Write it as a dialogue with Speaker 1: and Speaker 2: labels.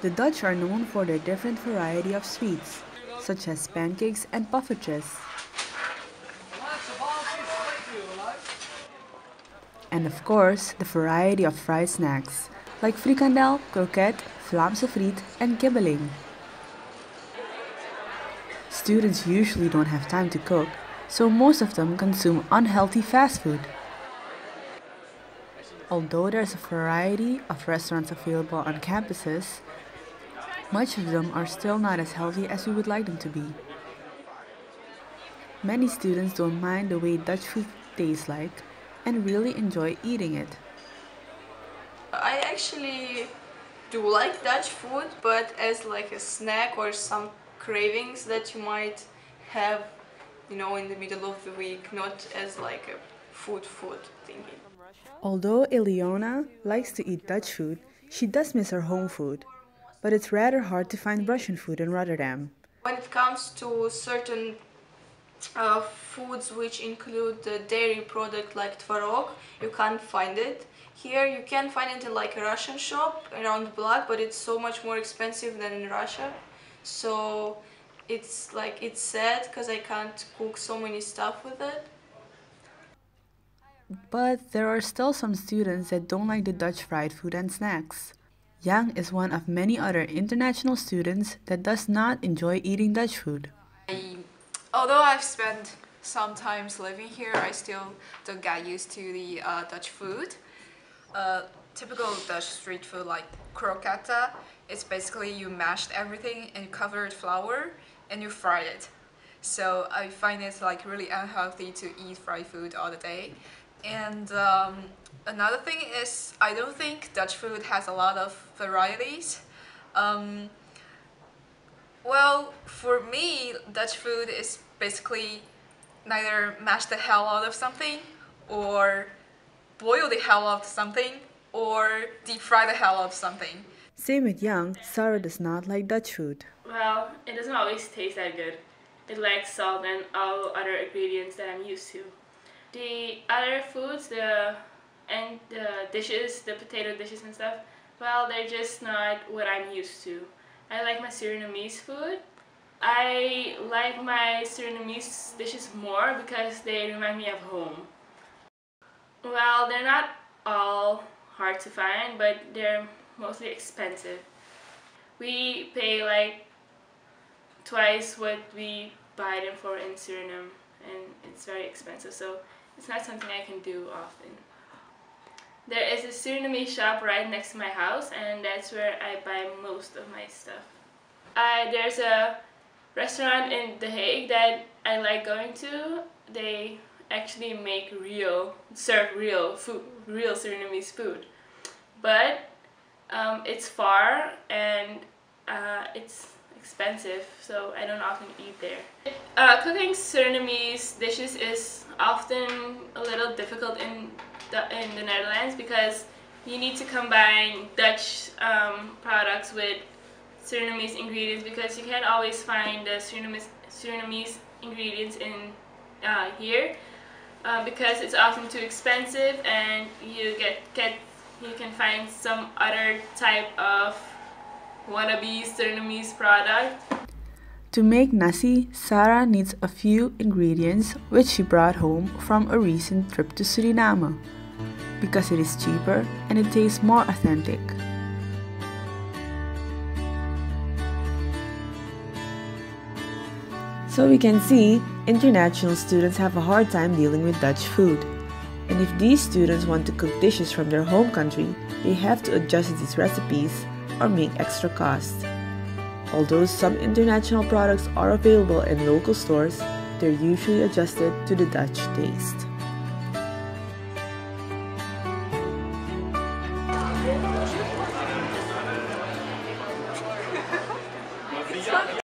Speaker 1: The Dutch are known for their different variety of sweets, such as pancakes and poffertjes. And of course, the variety of fried snacks, like frikandel, kroket, Vlaamse friet and kibbeling. Students usually don't have time to cook, so most of them consume unhealthy fast food. Although there's a variety of restaurants available on campuses, much of them are still not as healthy as we would like them to be. Many students don't mind the way Dutch food tastes like and really enjoy eating it.
Speaker 2: I actually do like Dutch food, but as like a snack or some cravings that you might have, you know, in the middle of the week, not as like a food food thingy.
Speaker 1: Although Ileona likes to eat Dutch food, she does miss her home food. But it's rather hard to find Russian food in Rotterdam.
Speaker 2: When it comes to certain uh, foods which include the dairy product like tvarog, you can't find it. Here you can find it in like a Russian shop around the block, but it's so much more expensive than in Russia. So it's like it's sad because I can't cook so many stuff with it.
Speaker 1: But there are still some students that don't like the Dutch fried food and snacks. Yang is one of many other international students that does not enjoy eating Dutch food.
Speaker 3: I, although I've spent some times living here, I still don't get used to the uh, Dutch food. Uh, typical Dutch street food like croqueta, it's basically you mashed everything and you covered flour and you fry it. So I find it like really unhealthy to eat fried food all the day. And um, another thing is I don't think Dutch food has a lot of varieties. Um, well, for me, Dutch food is basically neither mash the hell out of something or boil the hell out of something or deep fry the hell out of something.
Speaker 1: Same with Yang, Sarah does not like Dutch food.
Speaker 4: Well, it doesn't always taste that good. It lacks salt and all other ingredients that I'm used to. The other foods, the and the dishes, the potato dishes and stuff, well, they're just not what I'm used to. I like my Surinamese food. I like my Surinamese dishes more because they remind me of home. Well, they're not all hard to find, but they're mostly expensive. We pay like twice what we buy them for in Suriname and it's very expensive so it's not something I can do often. There is a Surinamese shop right next to my house and that's where I buy most of my stuff. Uh, there's a restaurant in The Hague that I like going to. They actually make real, serve real food, real Surinamese food. But um, it's far and uh, it's expensive, so I don't often eat there. Uh, cooking Surinamese dishes is often a little difficult in in the Netherlands because you need to combine Dutch um, products with Surinamese ingredients because you can't always find the Surinamese, Surinamese ingredients in uh, here uh, because it's often too expensive and you get, get you can find some other type of wannabe Surinamese product.
Speaker 1: To make nasi, Sarah needs a few ingredients which she brought home from a recent trip to Suriname because it is cheaper and it tastes more authentic. So we can see, international students have a hard time dealing with Dutch food. And if these students want to cook dishes from their home country, they have to adjust these recipes or make extra costs. Although some international products are available in local stores, they're usually adjusted to the Dutch taste.